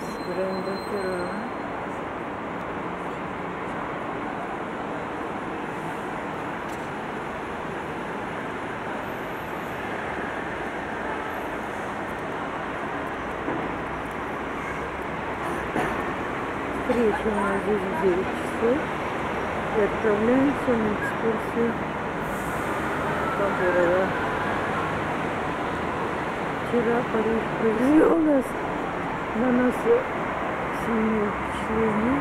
Гранд Опера. Встреча у в 9 часов. И отправляемся на экскурсию городу. Вчера Париж произвел нас на нас сильное впечатление.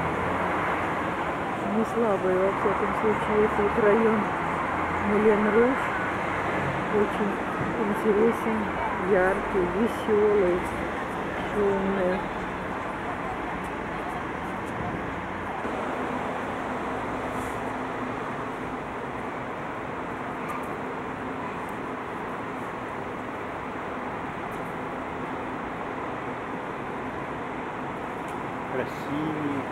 Не слабое, во всяком случае, это вот район Мулен Руж. Очень интересен, яркий, веселый, шумный. красивый.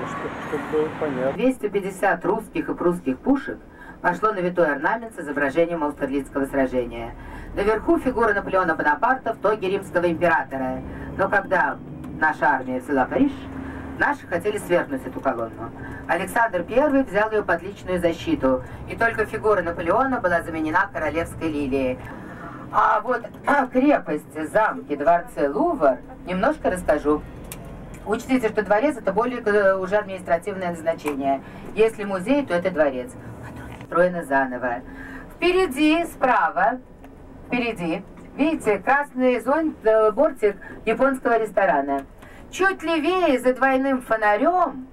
Ну, чтоб- Чтобы было понятно. 250 русских и прусских пушек пошло на витой орнамент с изображением Аустерлицкого сражения. Наверху фигура Наполеона Бонапарта в тоге римского императора. Но когда наша армия взяла Париж, наши хотели свергнуть эту колонну. Александр I взял ее под личную защиту, и только фигура Наполеона была заменена королевской лилией. А вот о крепости, замке, дворце Лувр немножко расскажу. Учтите, что дворец это более э, уже административное назначение. Если музей, то это дворец, который построен заново. Впереди, справа, впереди, видите, красный зонт, э, бортик японского ресторана. Чуть левее, за двойным фонарем,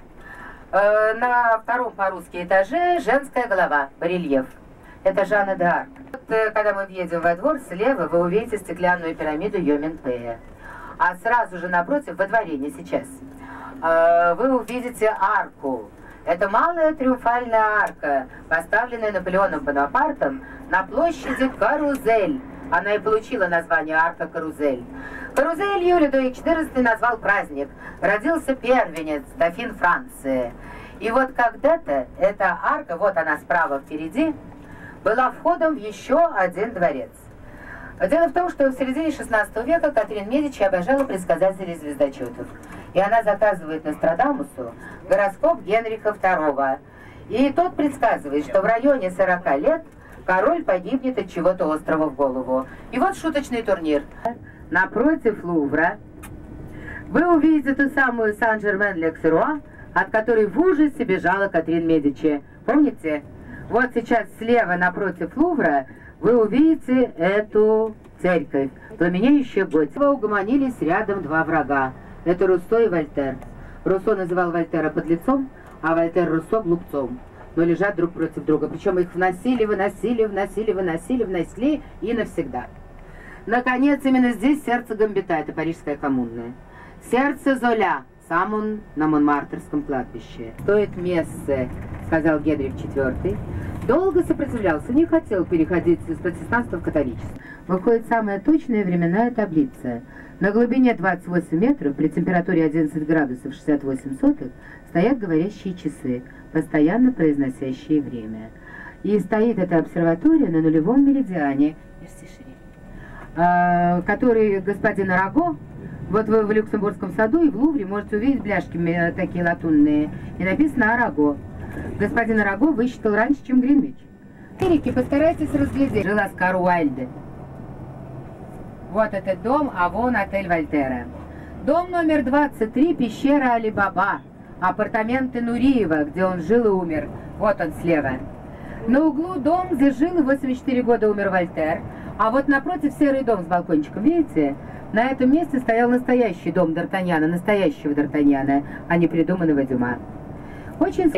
э, на втором по-русски этаже, женская голова, барельеф. Это Жанна д'Арк. Вот, э, когда мы въедем во двор, слева вы увидите стеклянную пирамиду Йоминпея. А сразу же напротив, во дворе, не сейчас, э, вы увидите арку. Это малая триумфальная арка, поставленная Наполеоном Бонапартом на площади Карузель. Она и получила название арка Карузель. Карузель Юлий Лудовик XIV назвал праздник. Родился первенец, дофин Франции. И вот когда-то эта арка, вот она справа впереди, была входом в еще один дворец. Дело в том, что в середине 16 века Катрин Медичи обожала предсказателей звездочетов. И она заказывает Нострадамусу гороскоп Генриха II. И тот предсказывает, что в районе 40 лет король погибнет от чего-то острого в голову. И вот шуточный турнир. Напротив Лувра вы увидите ту самую Сан-Жермен-Лексеруа, от которой в ужасе бежала Катрин Медичи. Помните? Вот сейчас слева напротив Лувра вы увидите эту церковь, пламенеющая готика. Угомонились рядом два врага. Это Руссо и Вольтер. Руссо называл Вольтера подлецом, а Вольтер Руссо глупцом. Но лежат друг против друга. Причем их вносили, выносили, вносили, выносили, внесли и навсегда. Наконец, именно здесь сердце Гамбита, это парижская коммунная. Сердце Золя, сам он на Монмартерском кладбище. Стоит мессы, сказал Генрих IV. Долго сопротивлялся, не хотел переходить из протестанства в католичество. Выходит самая точная временная таблица. На глубине 28 метров при температуре 11 градусов 68 сотых стоят говорящие часы, постоянно произносящие время. И стоит эта обсерватория на нулевом меридиане, а, который господин Араго, вот вы в Люксембургском саду и в Лувре можете увидеть бляшки э, такие латунные, и написано Араго. Господин Араго высчитал раньше, чем Гринвич. Америке постарайтесь разглядеть. Жил Оскар Уайльде. Вот этот дом, а вон отель Вольтера. Дом номер 23, пещера Али-Баба. Апартаменты Нуриева, где он жил и умер. Вот он слева. На углу дом, где жил и 84 года умер Вольтер. А вот напротив серый дом с балкончиком, видите? На этом месте стоял настоящий дом Д'Артаньяна, настоящего Д'Артаньяна, а не придуманного Дюма. Очень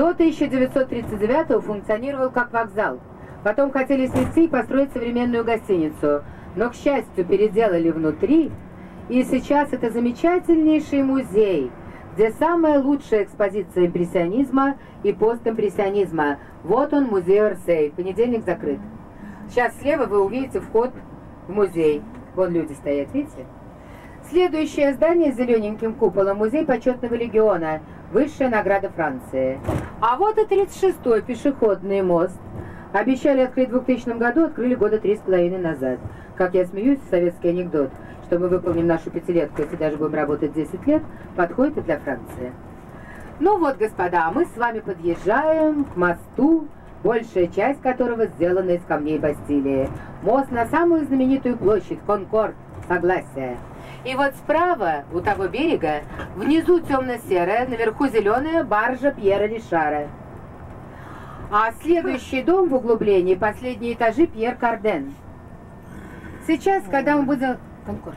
до 1939 функционировал как вокзал. Потом хотели снести и построить современную гостиницу. Но, к счастью, переделали внутри. И сейчас это замечательнейший музей, где самая лучшая экспозиция импрессионизма и постимпрессионизма. Вот он, музей Орсей. Понедельник закрыт. Сейчас слева вы увидите вход в музей. Вон люди стоят, видите? Следующее здание с зелененьким куполом – музей почетного легиона, высшая награда Франции. А вот и 36-й пешеходный мост. Обещали открыть в 2000 году, открыли года три с половиной назад. Как я смеюсь, советский анекдот, что мы выполним нашу пятилетку, если даже будем работать 10 лет, подходит и для Франции. Ну вот, господа, мы с вами подъезжаем к мосту, большая часть которого сделана из камней Бастилии. Мост на самую знаменитую площадь, Конкорд, Согласие. И вот справа, у того берега, внизу темно-серая, наверху зеленая баржа Пьера Ришара. А следующий дом в углублении, последние этажи Пьер Карден. Сейчас, когда мы будем... Конкорд.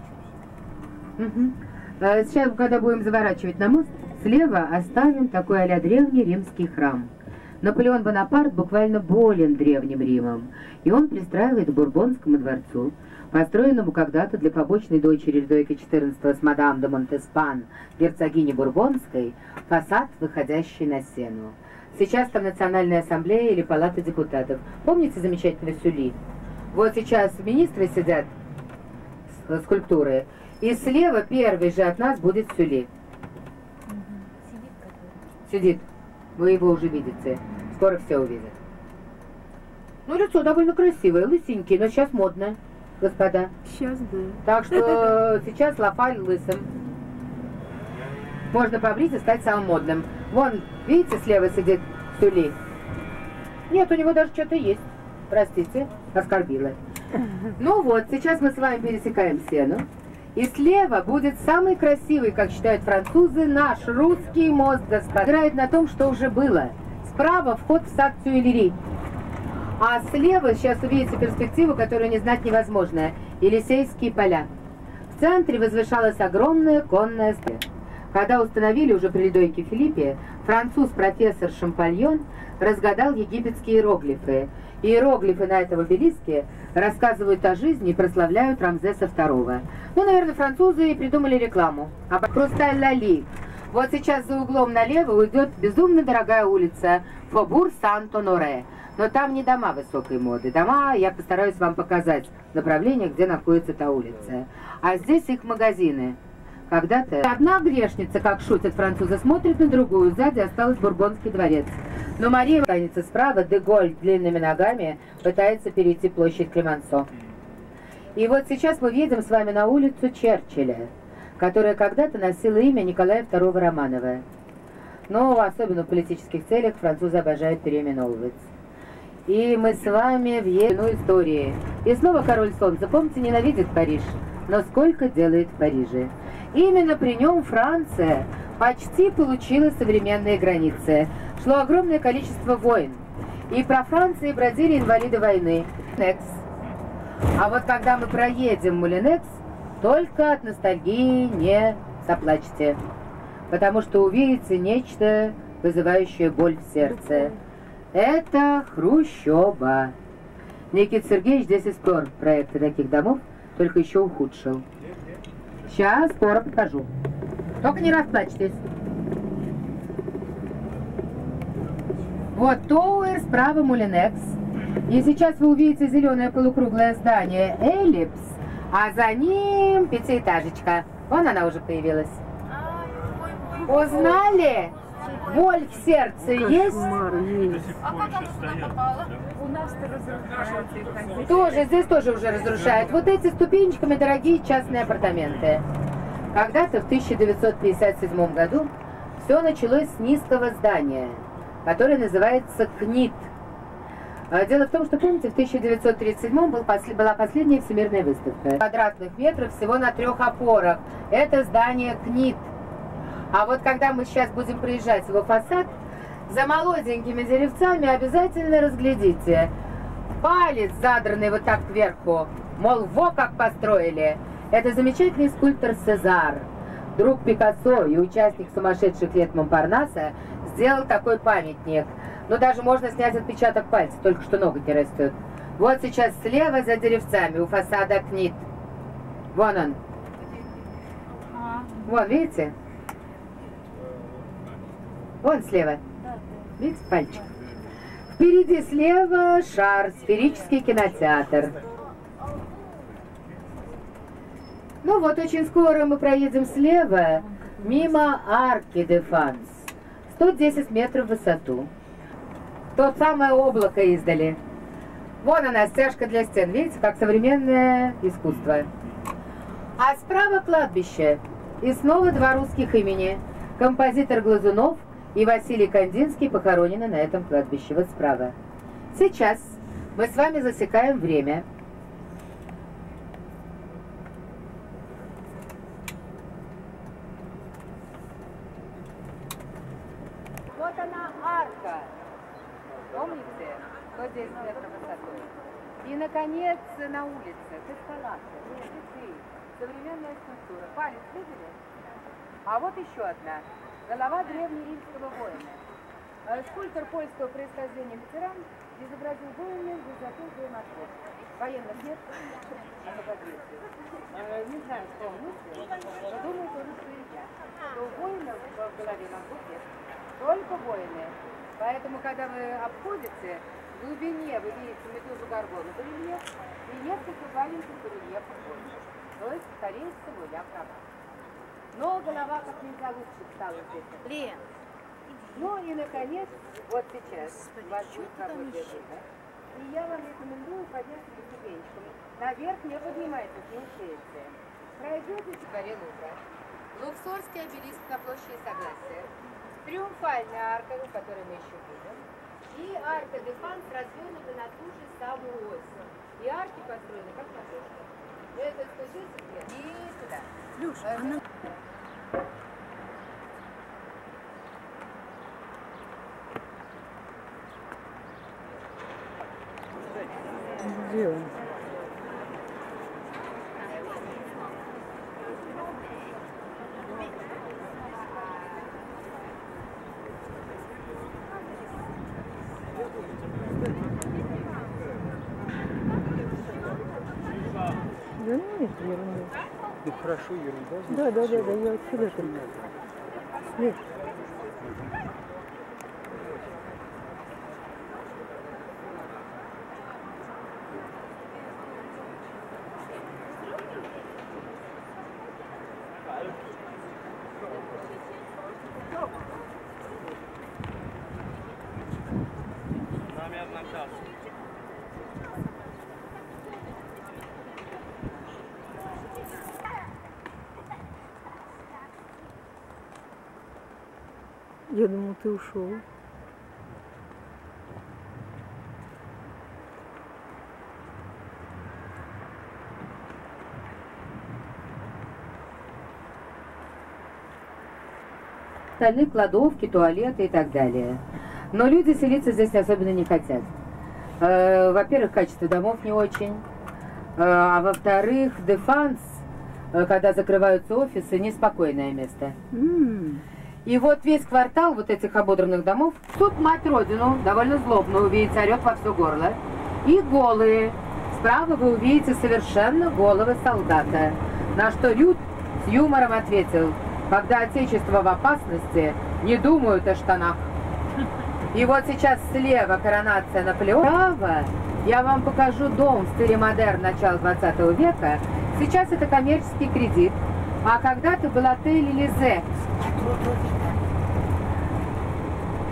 Угу. Сейчас, когда будем заворачивать на мост, слева оставим такой а древний римский храм. Наполеон Бонапарт буквально болен древним Римом, и он пристраивает к Бурбонскому дворцу построенному когда-то для побочной дочери Людовика XIV с мадам де Монтеспан, герцогини Бурбонской, фасад, выходящий на сену. Сейчас там Национальная ассамблея или Палата депутатов. Помните замечательный Сюли? Вот сейчас министры сидят, скульптуры, и слева первый же от нас будет Сюли. Сидит. Вы его уже видите. Скоро все увидят. Ну, лицо довольно красивое, лысенький, но сейчас модно господа. Сейчас, да. Так что сейчас Лафаль лысым. Можно побрить и стать самым модным. Вон, видите, слева сидит Сюли. Нет, у него даже что-то есть. Простите, оскорбила. Ну вот, сейчас мы с вами пересекаем сену. И слева будет самый красивый, как считают французы, наш русский мост, господа. Играет на том, что уже было. Справа вход в сад Тюильри. А слева сейчас увидите перспективу, которую не знать невозможно. Елисейские поля. В центре возвышалась огромная конная стена. Когда установили уже при Людойке Филиппе, француз-профессор Шампальон разгадал египетские иероглифы. Иероглифы на этом обелиске рассказывают о жизни и прославляют Рамзеса II. Ну, наверное, французы и придумали рекламу. А Хрусталь Лали. Вот сейчас за углом налево уйдет безумно дорогая улица Фобур Санто-Норе. Но там не дома высокой моды. Дома я постараюсь вам показать направление, где находится та улица. А здесь их магазины. Когда-то одна грешница, как шутят французы, смотрит на другую. Сзади остался Бурбонский дворец. Но Мария останется справа, Деголь длинными ногами пытается перейти площадь Клемансо. И вот сейчас мы едем с вами на улицу Черчилля, которая когда-то носила имя Николая II Романова. Но особенно в политических целях французы обожают переименовывать. И мы с вами в едину истории. И снова король солнца, помните, ненавидит Париж. Но сколько делает в Париже. Именно при нем Франция почти получила современные границы. Шло огромное количество войн. И про Францию бродили инвалиды войны. Некс. А вот когда мы проедем Мулинекс, только от ностальгии не заплачьте. Потому что увидите нечто, вызывающее боль в сердце. Это Хрущева. Никита Сергеевич здесь испор проекты таких домов, только еще ухудшил. Сейчас скоро покажу. Только не расплачьтесь. Вот Тоуэр, справа Мулинекс. И сейчас вы увидите зеленое полукруглое здание Эллипс, а за ним пятиэтажечка. Вон она уже появилась. Узнали? Боль в сердце есть? есть. А как она сюда попала? У нас-то разрушается. Тоже, здесь тоже уже разрушают. Вот эти ступенечками дорогие частные апартаменты. Когда-то в 1957 году все началось с низкого здания, которое называется КНИТ. А, дело в том, что, помните, в 1937 был, была последняя всемирная выставка. Квадратных метров всего на трех опорах. Это здание КНИТ. А вот когда мы сейчас будем приезжать в его фасад, за молоденькими деревцами обязательно разглядите. Палец задранный вот так кверху. Мол, во как построили. Это замечательный скульптор Сезар. Друг Пикассо и участник сумасшедших лет Монпарнаса сделал такой памятник. Но даже можно снять отпечаток пальца, только что ноготь не растет. Вот сейчас слева за деревцами у фасада КНИТ. Вон он. Вон, видите? Вон слева. Видите пальчик? Впереди слева шар, сферический кинотеатр. Ну вот, очень скоро мы проедем слева, мимо арки Дефанс. 110 метров в высоту. То самое облако издали. Вон она, стяжка для стен. Видите, как современное искусство. А справа кладбище. И снова два русских имени. Композитор Глазунов и Василий Кандинский похоронены на этом кладбище. Вот справа. Сейчас мы с вами засекаем время. Вот она арка. Помните? 110 метров высотой. И, наконец, на улице, цветы, современная скульптура. Палец видели? А вот еще одна. Голова древнеримского воина. Э, Скульптор польского происхождения ветеран изобразил воина в высоту матрос. Военных нет. Э, Не знаю, что он мыслит, но думаю, тоже, что и я. Что у воинов в голове на нет. Только воины. Поэтому, когда вы обходите, в глубине вы видите медузу горгону барельеф и несколько маленьких барельефов больше. То есть, скорее всего, я права. Но голова как нельзя лучше стала здесь. Лен, Ну и, наконец, вот сейчас вас будет хорошая жизнь. И я вам рекомендую подняться по ступенечкам. Наверх не поднимайтесь, не успеете. Пройдете Чикаре Лувра. Луксорский обелиск на площади Согласия. Триумфальная арка, которую мы еще видим. И арка Дефанс развернута на ту же самую ось. И арки построены как. Это Люш, она... Где он? Да нет, ерунда. Ну хорошо, ерунда. значит, Да, да, да, да, я отсюда? Нет. Я думал, ты ушел. остальные кладовки, туалеты и так далее. Но люди селиться здесь особенно не хотят. Э, Во-первых, качество домов не очень. Э, А во-вторых, Дефанс, э, когда закрываются офисы, неспокойное место. М, И вот весь квартал вот этих ободранных домов, тут мать родину, довольно злобно увидите, орет во все горло. И голые. Справа вы увидите совершенно голого солдата. На что Рют с юмором ответил, когда Отечество в опасности, не думают о штанах. И вот сейчас слева коронация Наполеона. Справа я вам покажу дом в стиле модерн начала 20 века. Сейчас это коммерческий кредит. А когда-то был отель Элизе.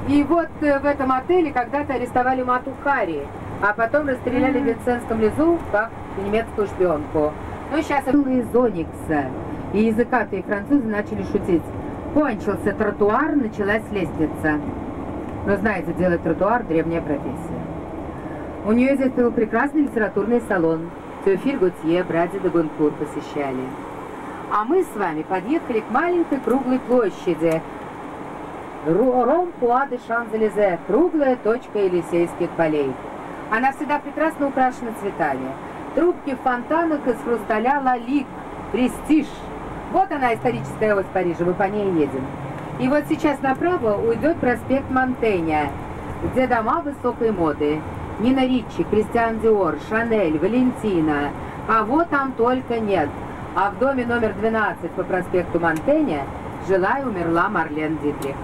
И вот э, в этом отеле когда-то арестовали Мату Хари, а потом расстреляли в Винсентском лесу как немецкую шпионку. Ну, сейчас было из Оникса. И языкатые французы начали шутить. Кончился тротуар, началась лестница. Но знаете, делать тротуар – древняя профессия. У нее здесь был прекрасный литературный салон. Теофиль Готье, братья де Гонкур посещали. А мы с вами подъехали к маленькой круглой площади. Ром-Пуа де Шанзелизе, круглая точка Елисейских полей. Она всегда прекрасно украшена цветами. Трубки в фонтанах из хрусталя лалик, престиж. Вот она, историческая ось Парижа, мы по ней едем. И вот сейчас направо уйдет проспект Монтеня, где дома высокой моды. Нина Ричи, Кристиан Диор, Шанель, Валентина. Кого там только нет. А в доме номер 12 по проспекту Монтеня жила и умерла Марлен Дитрих.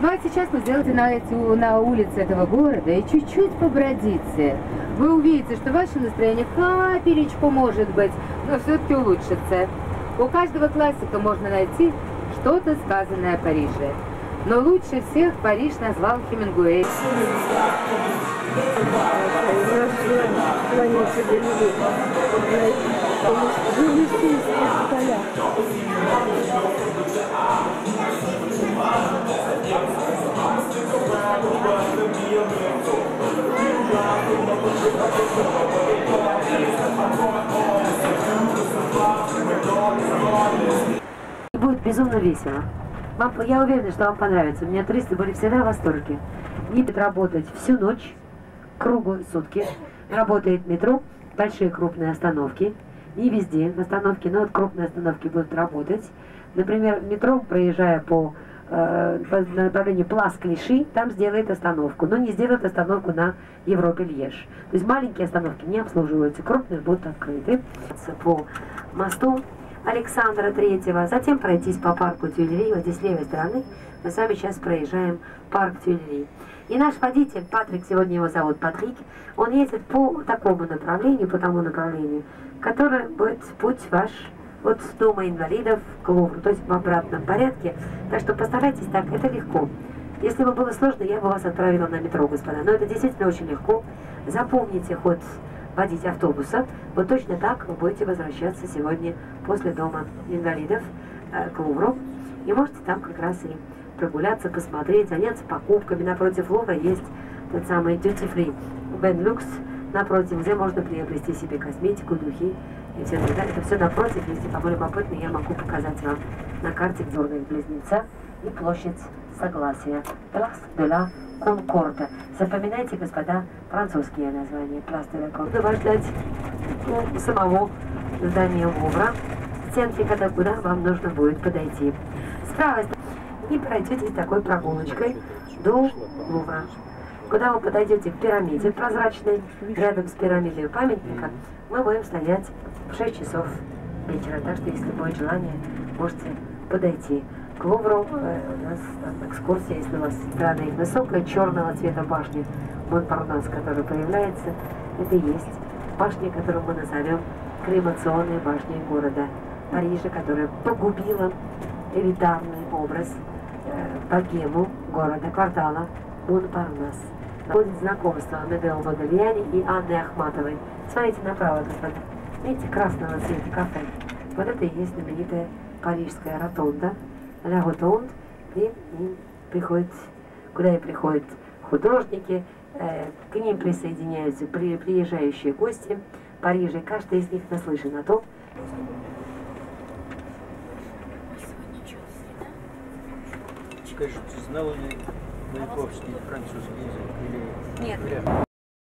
Ну а сейчас вы сделаете на, эти, на улице этого города и чуть-чуть побродите. Вы увидите, что ваше настроение капелечку может быть, но все-таки улучшится. У каждого классика можно найти что-то сказанное о Париже. Но лучше всех Париж назвал Хемингуэй. Планете Из поля. Будет безумно весело. Вам, я уверена, что вам понравится. У меня туристы были всегда в восторге. Не работать всю ночь, круглые сутки. Работает метро, большие крупные остановки. Не везде остановки, но вот крупные остановки будут работать. Например, метро, проезжая по, э, направлению Плас Клиши, там сделает остановку, но не сделает остановку на Европе Льеж. То есть маленькие остановки не обслуживаются, крупные будут открыты. По мосту Александра Третьего, затем пройтись по парку Тюильри, вот здесь с левой стороны, мы с вами сейчас проезжаем парк Тюильри. И наш водитель, Патрик, сегодня его зовут Патрик, он едет по такому направлению, по тому направлению, которое будет путь ваш от Дома инвалидов к Лувру, то есть в обратном порядке. Так что постарайтесь так, это легко. Если бы было сложно, я бы вас отправила на метро, господа. Но это действительно очень легко. Запомните ход водить автобуса. Вот точно так вы будете возвращаться сегодня после Дома инвалидов э, к Лувру. И можете там как раз и прогуляться, посмотреть, заняться покупками. Напротив Лувра есть тот самый Duty Free Benelux, напротив, где можно приобрести себе косметику, духи и все это. Это все напротив, если кому любопытно, я могу показать вам на карте Горная Близнеца и площадь Согласия. Place de la Concorde. Запоминайте, господа, французские названия. Place de la Concorde. Вас ждать у самого здания Лувра, центре, когда куда вам нужно будет подойти. С правой стороны и пройдете такой прогулочкой до Лувра. Куда вы подойдете к пирамиде прозрачной, рядом с пирамидой памятника, мы будем стоять в 6 часов вечера. Так что, если будет желание, можете подойти. К Лувру э, у нас там экскурсия, вас странная высокая черного цвета башня Монпарнас, которая появляется, это и есть башня, которую мы назовем кремационной башней города Парижа, которая погубила элитарный образ э, богему города, квартала Монпарнас. Будет знакомство Медео Бодельяни и Анны Ахматовой. Смотрите направо, господа. Видите, красного цвета кафе. Вот это и есть знаменитая парижская ротонда. Ля Ротонд, где им приходят, куда и приходят художники, э, к ним присоединяются при, приезжающие гости Парижа. Каждый из них наслышан о том, Скажи, ты знала ли Маяковский французский язык? Или Нет. вряд ли?